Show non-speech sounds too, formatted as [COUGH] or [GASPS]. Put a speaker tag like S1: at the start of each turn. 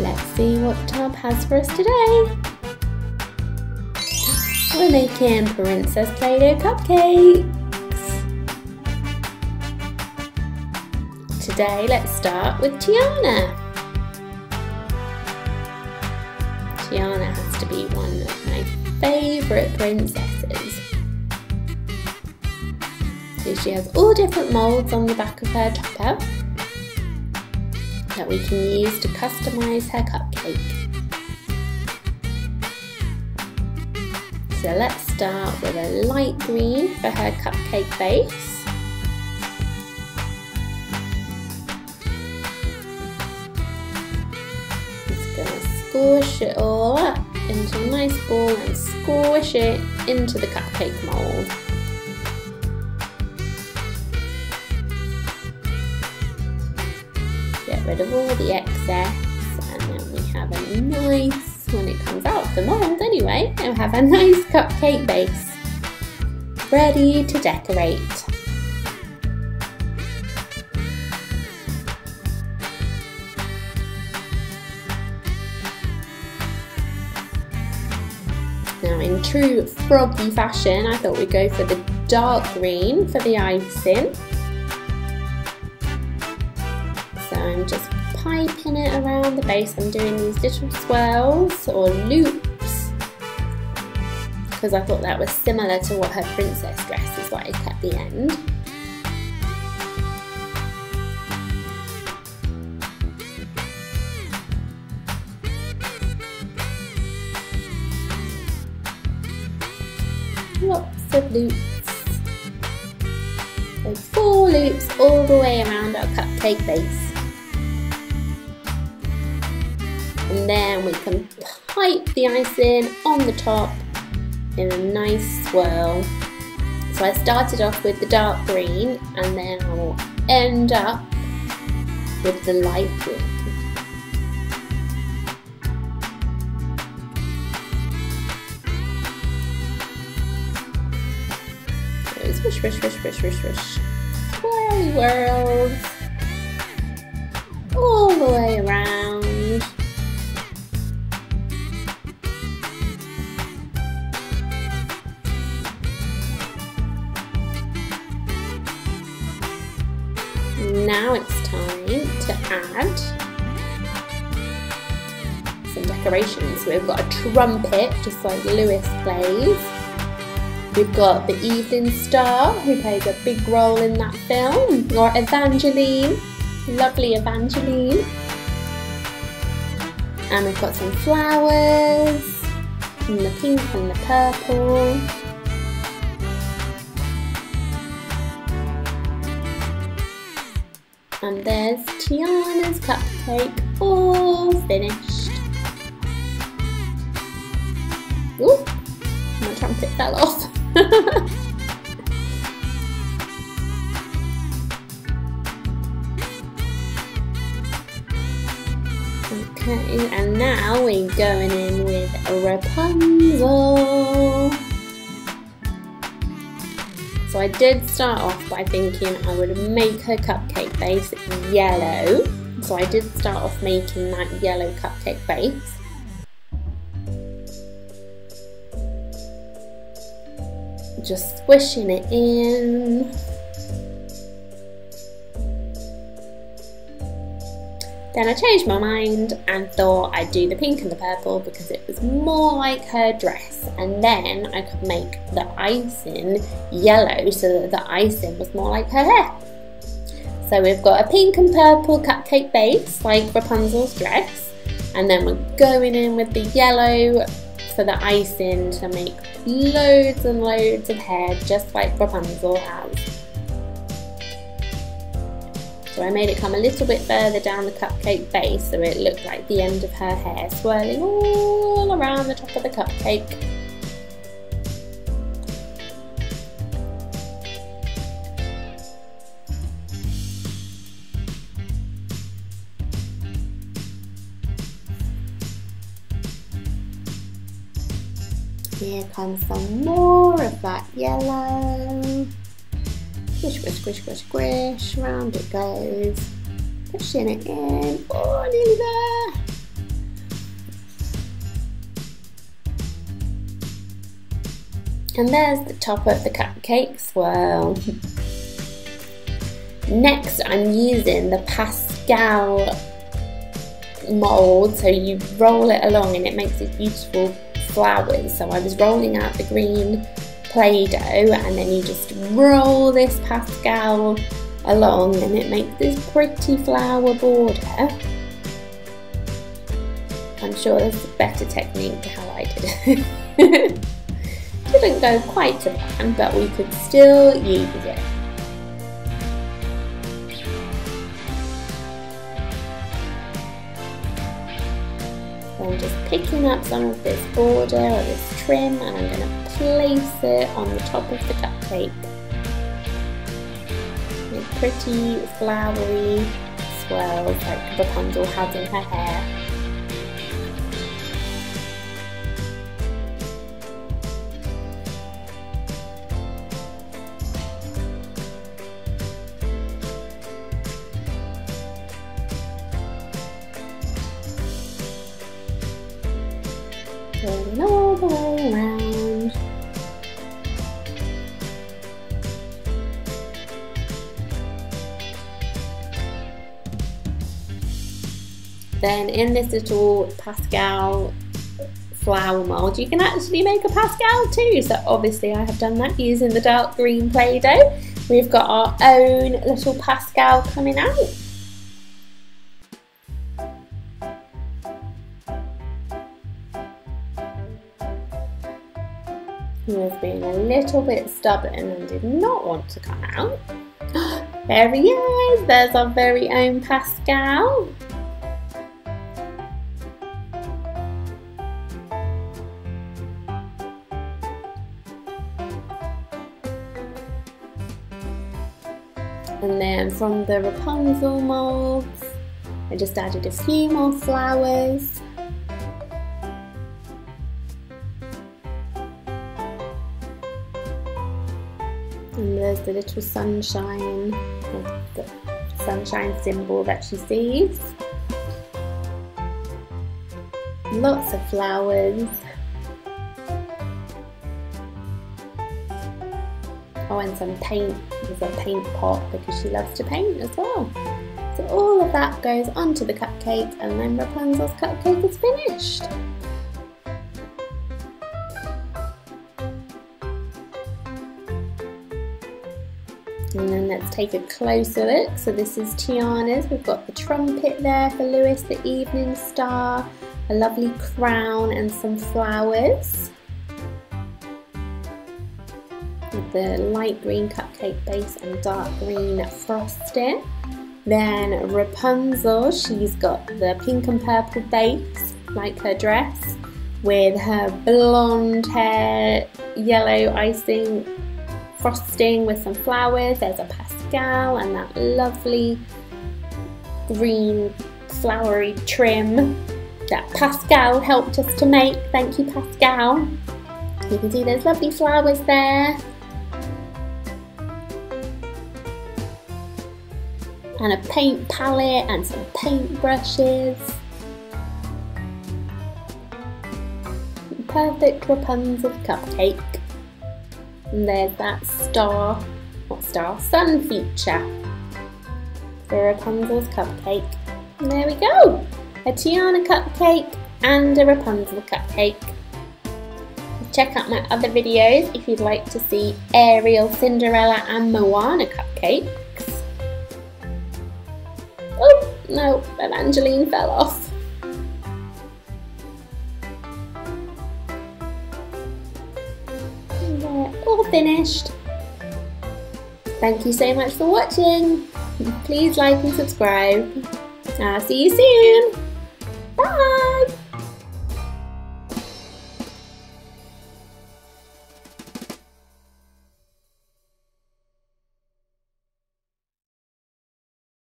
S1: Let's see what Tub has for us today. We're making Princess Play-Doh cupcakes. Today, let's start with Tiana. Tiana has to be one of my favourite princesses. So she has all different moulds on the back of her topper that we can use to customise her cupcake. So let's start with a light green for her cupcake base. Squish it all up into a nice ball and squish it into the cupcake mould. Rid of all the excess and then we have a nice when it comes out of the mould anyway, we'll have a nice cupcake base ready to decorate. Now in true froggy fashion, I thought we'd go for the dark green for the icing. Piping it around the base. I'm doing these little swirls or loops because I thought that was similar to what her princess dress is like at the end. Lots of loops. Four loops all the way around our cupcake base. And then we can pipe the icing on the top in a nice swirl. So I started off with the dark green and then I will end up with the light green. Swish, swish, swish, swish, swish, swish. Swirly whirls add some decorations. We've got a trumpet, just like Louis plays. We've got the Evening Star, who plays a big role in that film, or Evangeline, lovely Evangeline. And we've got some flowers, in the pink and the purple. And there's Tiana's cupcake all finished. Ooh, my trumpet fell off. [LAUGHS] okay, and now we're going in with Rapunzel. So I did start off by thinking I would make her cupcake base yellow. So I did start off making that yellow cupcake base. Just squishing it in. Then I changed my mind and thought I'd do the pink and the purple because it was more like her dress and then I could make the icing yellow so that the icing was more like her hair. So we've got a pink and purple cupcake base like Rapunzel's dress and then we're going in with the yellow for the icing to make loads and loads of hair just like Rapunzel has. So I made it come a little bit further down the cupcake base so it looked like the end of her hair swirling all around the top of the cupcake. Here comes some more of that yellow. Squish, squish, squish, squish, squish. Round it goes. Pushing it in. Oh, nearly there. And there's the top of the cupcake swirl. Next, I'm using the Pascal mold. So you roll it along and it makes these beautiful flowers. So I was rolling out the green Play-Doh and then you just roll this Pascal along and it makes this pretty flower border. I'm sure there's a better technique to how I did it. [LAUGHS] Didn't go quite to plan, but we could still use it. I'm just picking up some of this border or this trim and I'm going to place it on the top of the cupcake. With pretty flowery swirls like Rapunzel has in her hair. Way around. Then in this little Pascal flower mould, you can actually make a Pascal too. So obviously I have done that using the dark green Play-Doh. We've got our own little Pascal coming out. Was being a little bit stubborn and did not want to come out. [GASPS] There he is, there's our very own Pascal. And then from the Rapunzel molds, I just added a few more flowers. There's the little sunshine, the sunshine symbol that she sees. Lots of flowers. Oh, and some paint. There's a paint pot because she loves to paint as well. So all of that goes onto the cupcake and then Rapunzel's cupcake is finished. And then let's take a closer look. So this is Tiana's. We've got the trumpet there for Louis, the evening star, a lovely crown and some flowers. With the light green cupcake base and dark green frosting. Then Rapunzel, she's got the pink and purple base, like her dress, with her blonde hair, yellow icing frosting with some flowers. There's a Pascal and that lovely green flowery trim that Pascal helped us to make. Thank you, Pascal. You can see there's lovely flowers there. And a paint palette and some paint brushes. Perfect Rapunzel cupcake. And there's that star, what star? Sun feature for Rapunzel's cupcake. And there we go! A Tiana cupcake and a Rapunzel cupcake. Check out my other videos if you'd like to see Ariel, Cinderella and Moana cupcakes. Oh, no, Evangeline fell off. All finished. Thank you so much for watching. Please like and subscribe. I'll see you soon. Bye.